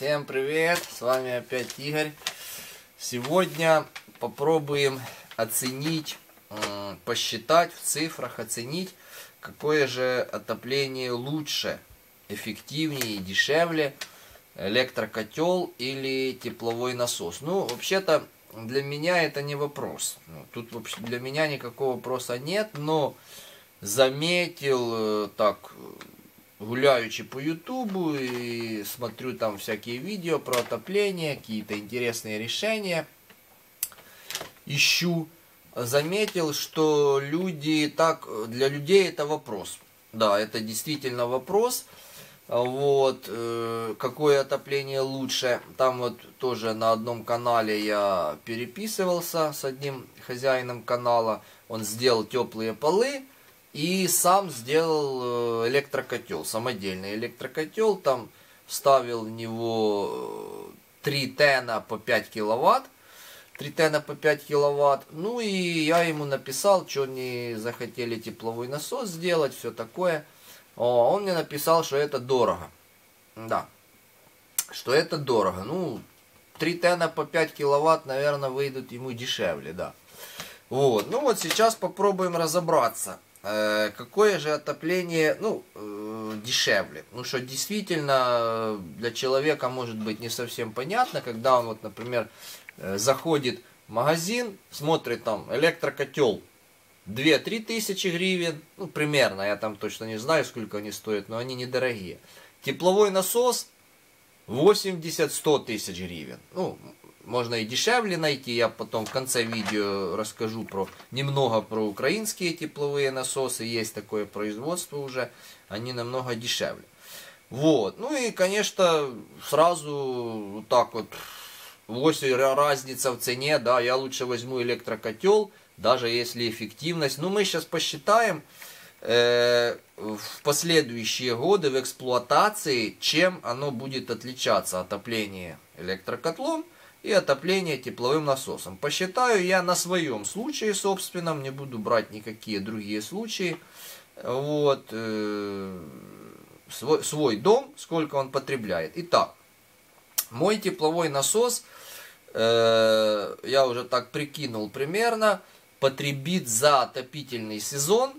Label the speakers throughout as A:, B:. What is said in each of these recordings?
A: Всем привет! С вами опять Игорь. Сегодня попробуем оценить, посчитать в цифрах, оценить, какое же отопление лучше, эффективнее и дешевле, электрокотел или тепловой насос. Ну, вообще-то, для меня это не вопрос. Ну, тут вообще для меня никакого вопроса нет, но заметил э, так гуляючи по ютубу и смотрю там всякие видео про отопление, какие-то интересные решения ищу, заметил, что люди так, для людей это вопрос. Да, это действительно вопрос. Вот, э, какое отопление лучше. Там вот тоже на одном канале я переписывался с одним хозяином канала. Он сделал теплые полы и сам сделал э, электрокотел, самодельный электрокотел. Там вставил в него 3 э, тена по 5 киловатт. 3 тена по 5 киловатт. Ну и я ему написал, что они захотели тепловой насос сделать, все такое. О, он мне написал, что это дорого. Да. Что это дорого. Ну, 3 тена по 5 киловатт, наверное, выйдут ему дешевле, да. Вот. Ну вот сейчас попробуем разобраться какое же отопление, ну, э, дешевле. Ну, что действительно для человека может быть не совсем понятно, когда он, вот, например, э, заходит в магазин, смотрит там электрокотел 2-3 тысячи гривен, ну, примерно, я там точно не знаю, сколько они стоят, но они недорогие. Тепловой насос 80-100 тысяч гривен. Ну, можно и дешевле найти. Я потом в конце видео расскажу про немного про украинские тепловые насосы. Есть такое производство уже. Они намного дешевле. Вот. Ну и, конечно, сразу вот так вот вот разница в цене, да, я лучше возьму электрокотел, даже если эффективность. Ну, мы сейчас посчитаем э, в последующие годы в эксплуатации, чем оно будет отличаться отопление электрокотлом и отопление тепловым насосом. Посчитаю я на своем случае собственном, не буду брать никакие другие случаи. Вот, э, свой, свой дом, сколько он потребляет. Итак, мой тепловой насос, э, я уже так прикинул примерно, потребит за отопительный сезон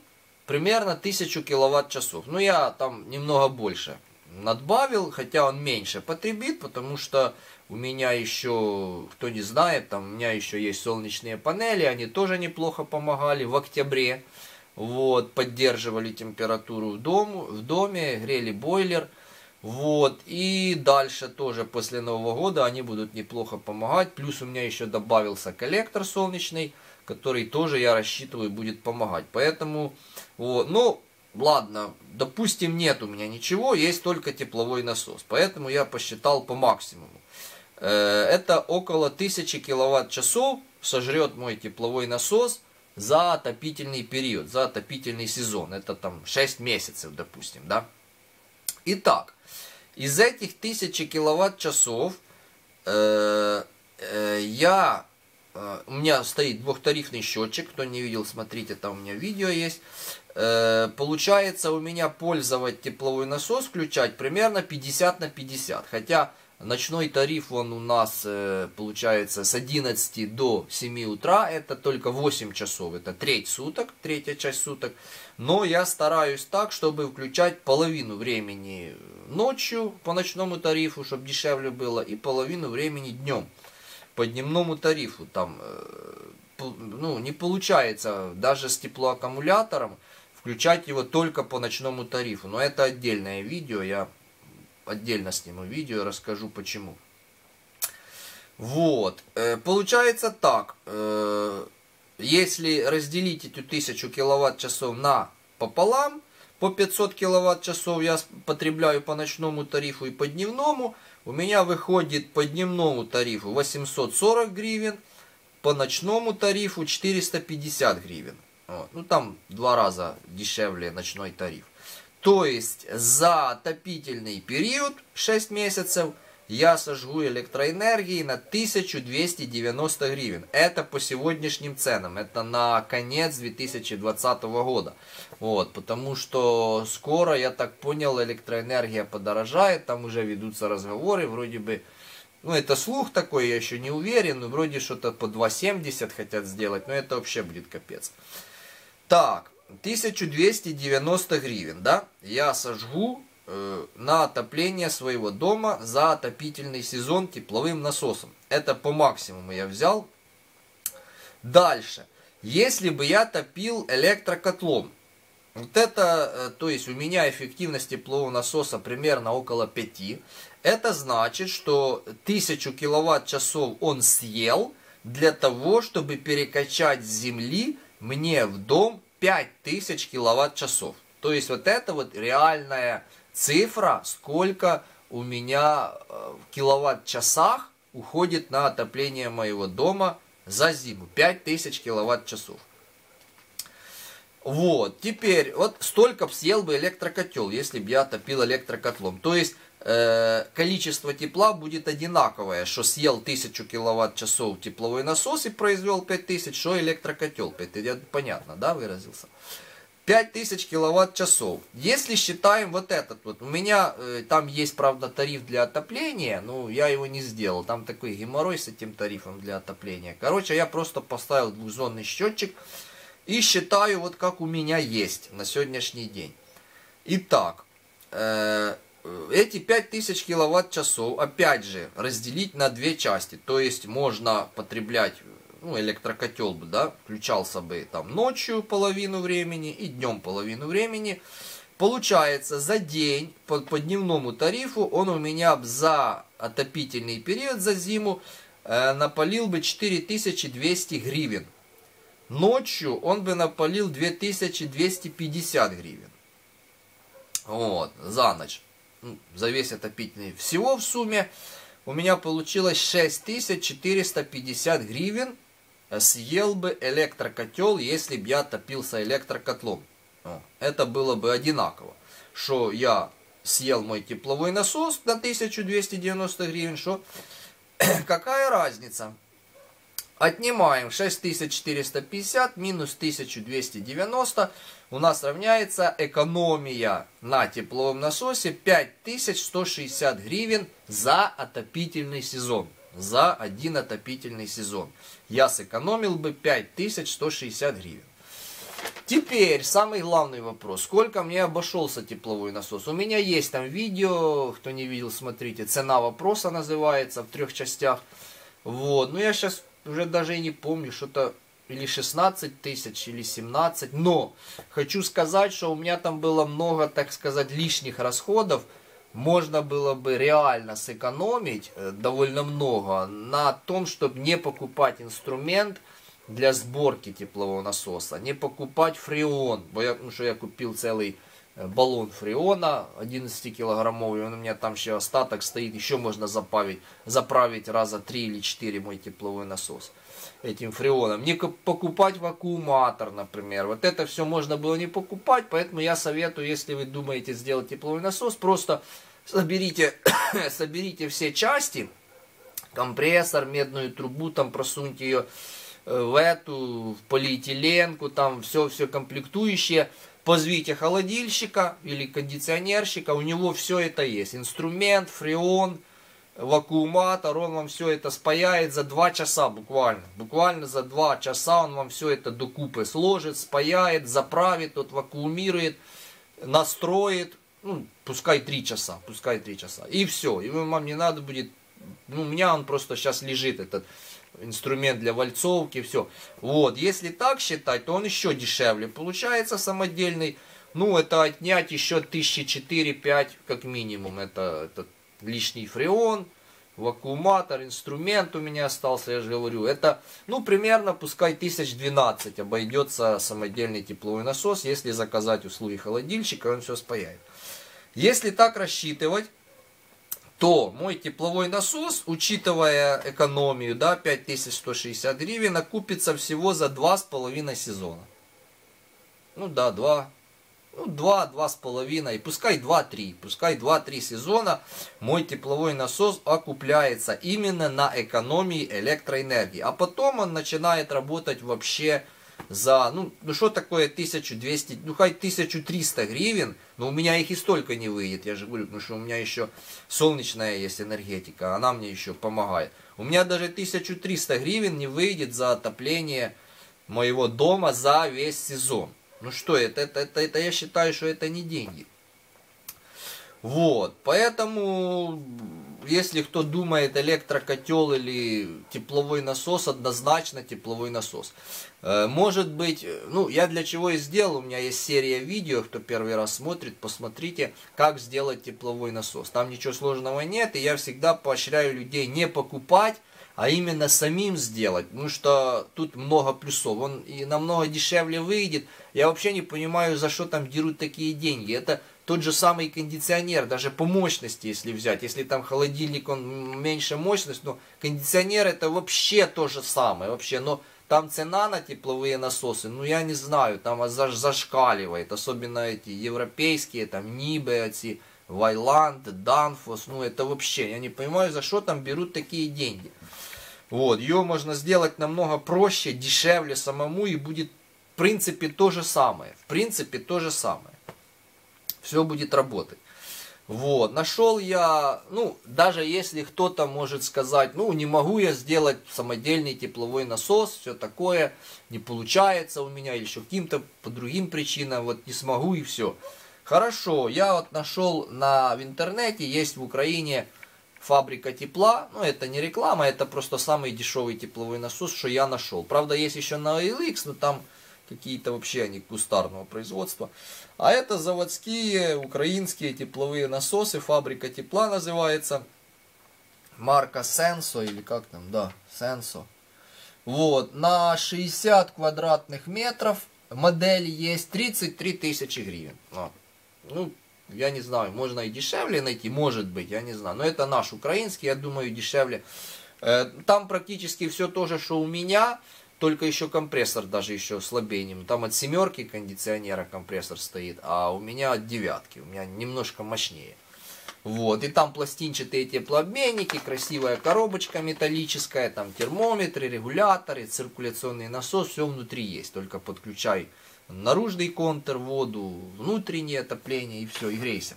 A: примерно 1000 киловатт-часов. Ну, я там немного больше надбавил, хотя он меньше потребит, потому что у меня еще, кто не знает, там у меня еще есть солнечные панели, они тоже неплохо помогали в октябре. Вот, поддерживали температуру в, дому, в доме, грели бойлер. Вот, и дальше тоже после Нового года они будут неплохо помогать. Плюс у меня еще добавился коллектор солнечный, который тоже я рассчитываю будет помогать. Поэтому, вот, ну, ладно, допустим, нет у меня ничего, есть только тепловой насос. Поэтому я посчитал по максимуму. Э, это около 1000 киловатт-часов сожрет мой тепловой насос за отопительный период, за отопительный сезон. Это там 6 месяцев, допустим, да. Итак, из этих 1000 киловатт-часов э, э, я э, у меня стоит двухтарифный счетчик, кто не видел, смотрите, там у меня видео есть. Э, получается у меня пользовать тепловой насос, включать примерно 50 на 50. Хотя Ночной тариф он у нас э, получается с 11 до 7 утра, это только 8 часов, это треть суток, третья часть суток. Но я стараюсь так, чтобы включать половину времени ночью по ночному тарифу, чтобы дешевле было, и половину времени днем по дневному тарифу. Там, э, ну, не получается даже с теплоаккумулятором включать его только по ночному тарифу. Но это отдельное видео, я отдельно сниму видео, расскажу почему. Вот, э, получается так, э, если разделить эту 1000 киловатт-часов на пополам, по 500 киловатт-часов я потребляю по ночному тарифу и по дневному, у меня выходит по дневному тарифу 840 гривен, по ночному тарифу 450 гривен. Вот. Ну там два раза дешевле ночной тариф. То есть за отопительный период 6 месяцев я сожгу электроэнергии на 1290 гривен. Это по сегодняшним ценам. Это на конец 2020 года. Вот, потому что скоро, я так понял, электроэнергия подорожает. Там уже ведутся разговоры. Вроде бы, ну это слух такой, я еще не уверен. Но вроде что-то по 2,70 хотят сделать. Но это вообще будет капец. Так, 1290 гривен, да? Я сожгу э, на отопление своего дома за отопительный сезон тепловым насосом. Это по максимуму я взял. Дальше. Если бы я топил электрокотлом, вот это, э, то есть у меня эффективность теплового насоса примерно около 5. Это значит, что 1000 киловатт-часов он съел для того, чтобы перекачать с земли мне в дом 5000 киловатт-часов. То есть вот это вот реальная цифра, сколько у меня э, в киловатт-часах уходит на отопление моего дома за зиму. 5000 киловатт-часов. Вот, теперь, вот столько съел бы электрокотел, если бы я топил электрокотлом. То есть, количество тепла будет одинаковое, что съел 1000 киловатт-часов тепловой насос и произвел 5000, что электрокотел 5000. Понятно, да, выразился? 5000 киловатт-часов. Если считаем вот этот вот, у меня э, там есть, правда, тариф для отопления, но я его не сделал. Там такой геморрой с этим тарифом для отопления. Короче, я просто поставил двухзонный счетчик и считаю вот как у меня есть на сегодняшний день. Итак, э, эти 5000 киловатт-часов, опять же, разделить на две части. То есть можно потреблять ну, электрокотел бы, да, включался бы там ночью половину времени и днем половину времени. Получается, за день по, по дневному тарифу он у меня за отопительный период, за зиму, э, напалил бы 4200 гривен. Ночью он бы напалил 2250 гривен. Вот, за ночь. Ну, за весь отопительный. Всего в сумме у меня получилось 6450 гривен съел бы электрокотел, если бы я топился электрокотлом. Это было бы одинаково. Что я съел мой тепловой насос на 1290 гривен, что какая разница? Отнимаем 6450 минус 1290. У нас равняется экономия на тепловом насосе 5160 гривен за отопительный сезон за один отопительный сезон. Я сэкономил бы 5160 гривен. Теперь самый главный вопрос. Сколько мне обошелся тепловой насос? У меня есть там видео, кто не видел, смотрите. Цена вопроса называется в трех частях. Вот. Но я сейчас уже даже и не помню, что-то или 16 тысяч, или 17. Но хочу сказать, что у меня там было много, так сказать, лишних расходов можно было бы реально сэкономить э, довольно много на том, чтобы не покупать инструмент для сборки теплового насоса, не покупать фреон, бо что я купил целый баллон фреона 11 килограммовый, он у меня там еще остаток стоит, еще можно заправить, заправить раза 3 или 4 мой тепловой насос этим фреоном. Не покупать вакууматор, например. Вот это все можно было не покупать, поэтому я советую, если вы думаете сделать тепловой насос, просто соберите, соберите все части, компрессор, медную трубу, там просуньте ее э, в эту, в полиэтиленку, там все-все комплектующее, позовите холодильщика или кондиционерщика, у него все это есть, инструмент, фреон, вакууматор, он вам все это спаяет за 2 часа буквально. Буквально за 2 часа он вам все это до купы сложит, спаяет, заправит, вот вакуумирует, настроит, ну, пускай 3 часа, пускай 3 часа. И все, и вам не надо будет, ну, у меня он просто сейчас лежит, этот инструмент для вальцовки, все. Вот, если так считать, то он еще дешевле. Получается самодельный, ну, это отнять еще 1004-5 как минимум, это, это лишний фреон, вакууматор, инструмент у меня остался, я же говорю. Это, ну, примерно, пускай 1012 обойдется самодельный тепловой насос, если заказать услуги холодильщика, он все спаяет. Если так рассчитывать, то мой тепловой насос, учитывая экономию, да, 5160 гривен, окупится всего за 2,5 сезона. Ну да, 2, ну, 2-2,5, пускай 2-3, пускай 2-3 сезона мой тепловой насос окупляется именно на экономии электроэнергии. А потом он начинает работать вообще за, ну, ну что такое 1200, ну хай 1300 гривен, но у меня их и столько не выйдет, я же говорю, потому что у меня еще солнечная есть энергетика, она мне еще помогает. У меня даже 1300 гривен не выйдет за отопление моего дома за весь сезон. Ну что это, это, это, это я считаю, что это не деньги. Вот, поэтому, если кто думает электрокотел или тепловой насос, однозначно тепловой насос. Э, может быть, ну, я для чего и сделал, у меня есть серия видео, кто первый раз смотрит, посмотрите, как сделать тепловой насос. Там ничего сложного нет, и я всегда поощряю людей не покупать, а именно самим сделать, потому что тут много плюсов. Он и намного дешевле выйдет. Я вообще не понимаю, за что там дерут такие деньги. Это тот же самый кондиционер, даже по мощности, если взять. Если там холодильник, он меньше мощность, но кондиционер это вообще то же самое. Вообще, но там цена на тепловые насосы, ну я не знаю, там зашкаливает. Особенно эти европейские, там Нибы, эти Вайланд, Данфос. Ну это вообще, я не понимаю, за что там берут такие деньги. Вот, ее можно сделать намного проще, дешевле самому и будет в принципе то же самое. В принципе то же самое. Все будет работать. Вот, нашел я, ну, даже если кто-то может сказать, ну, не могу я сделать самодельный тепловой насос, все такое, не получается у меня, или еще каким-то по другим причинам, вот не смогу и все. Хорошо, я вот нашел на, в интернете, есть в Украине фабрика тепла. Ну, это не реклама, это просто самый дешевый тепловой насос, что я нашел. Правда, есть еще на OLX, но там какие-то вообще они кустарного производства. А это заводские украинские тепловые насосы, фабрика тепла называется. Марка Сенсо или как там, да, Сенсо. Вот, на 60 квадратных метров модель есть 33 тысячи гривен. Вот. Ну, я не знаю, можно и дешевле найти, может быть, я не знаю. Но это наш украинский, я думаю, дешевле. Э, там практически все то же, что у меня, только еще компрессор даже еще слабее. Там от семерки кондиционера компрессор стоит, а у меня от девятки, у меня немножко мощнее. Вот, и там пластинчатые теплообменники, красивая коробочка металлическая, там термометры, регуляторы, циркуляционный насос, все внутри есть, только подключай наружный контур, воду, внутреннее отопление и все, и грейся.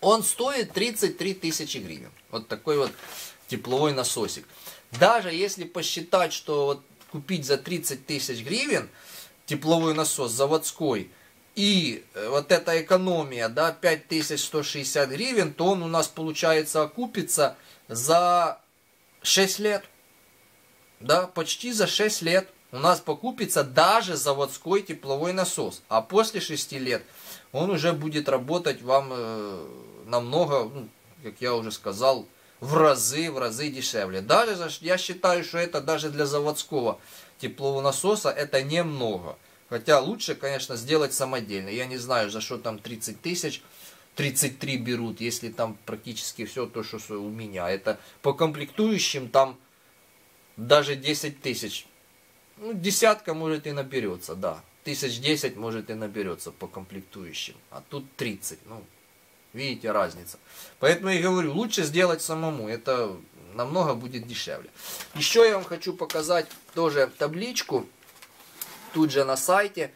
A: Он стоит 33 тысячи гривен. Вот такой вот тепловой насосик. Даже если посчитать, что вот купить за 30 тысяч гривен тепловой насос заводской, и э, вот эта экономия, да, 5160 гривен, то он у нас получается окупится за 6 лет. Да, почти за 6 лет у нас покупится даже заводской тепловой насос. А после 6 лет он уже будет работать вам э, намного, ну, как я уже сказал, в разы, в разы дешевле. Даже я считаю, что это даже для заводского теплового насоса это немного. Хотя лучше, конечно, сделать самодельно. Я не знаю, за что там 30 тысяч. 33 берут, если там практически все то, что у меня. Это по комплектующим там даже 10 тысяч ну, десятка может и наберется, да. Тысяч десять может и наберется по комплектующим. А тут 30. Ну, видите, разница. Поэтому я говорю, лучше сделать самому. Это намного будет дешевле. Еще я вам хочу показать тоже табличку. Тут же на сайте.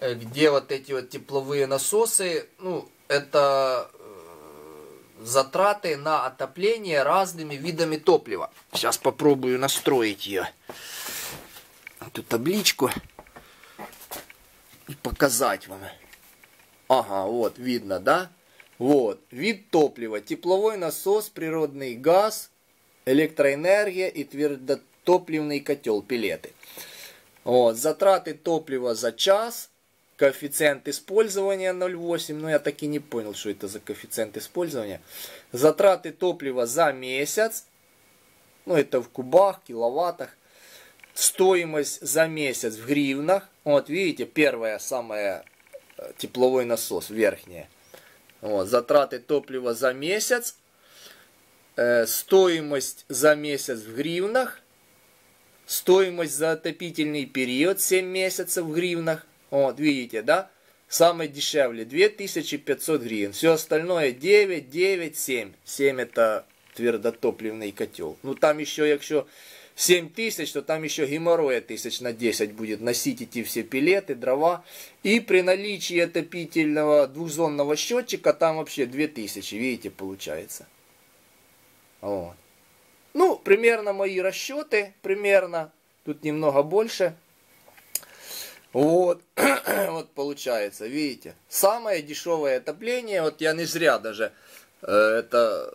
A: Э, где вот эти вот тепловые насосы. Ну, это э, затраты на отопление разными видами топлива. Сейчас попробую настроить ее эту табличку и показать вам. Ага, вот, видно, да? Вот, вид топлива, тепловой насос, природный газ, электроэнергия и твердотопливный котел, пилеты. Вот, затраты топлива за час, коэффициент использования 0,8, но я так и не понял, что это за коэффициент использования. Затраты топлива за месяц, ну это в кубах, киловаттах стоимость за месяц в гривнах. Вот видите, первая самая э, тепловой насос, верхняя. Вот, затраты топлива за месяц. Э, стоимость за месяц в гривнах. Стоимость за отопительный период 7 месяцев в гривнах. Вот, видите, да?
B: Самое дешевле 2500 гривен. Все остальное 9, 9, 7. 7 это твердотопливный котел. Ну там еще, якщо 7 тысяч, то там еще геморроя тысяч на 10 будет носить эти все пилеты, дрова. И при наличии отопительного двухзонного счетчика там вообще 2000, видите, получается. Вот. Ну, примерно мои расчеты, примерно. Тут немного больше. Вот, вот получается, видите. Самое дешевое отопление, вот я не зря даже э, это...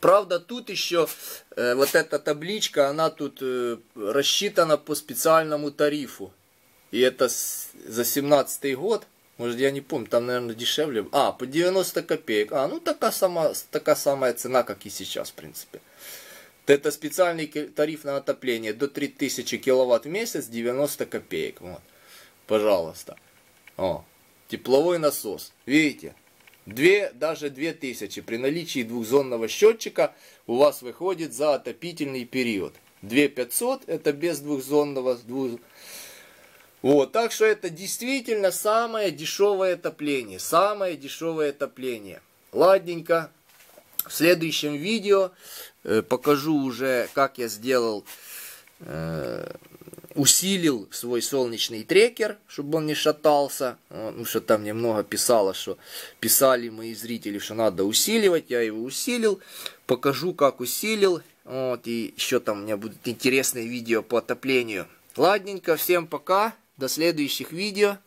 B: Правда, тут еще э, вот эта табличка, она тут э, рассчитана по специальному тарифу. И это за 17 год. Может, я не помню, там, наверное, дешевле. А, по 90 копеек. А, ну, такая, сама, такая самая цена, как и сейчас, в принципе. Это специальный тариф на отопление до 3000 киловатт в месяц, 90 копеек. Вот. Пожалуйста. О, тепловой насос. Видите? Две, даже 2000 при наличии двухзонного счетчика у вас выходит за отопительный период. 2500 это без двухзонного. Двух... Вот, так что это действительно самое дешевое отопление. Самое дешевое отопление. Ладненько. В следующем видео э, покажу уже, как я сделал, э, усилил свой солнечный трекер, чтобы он не шатался. Ну, что там немного писало, что писали мои зрители, что надо усиливать. Я его усилил. Покажу, как усилил. Вот, и еще там у меня будут интересные видео по отоплению. Ладненько, всем пока. До следующих видео.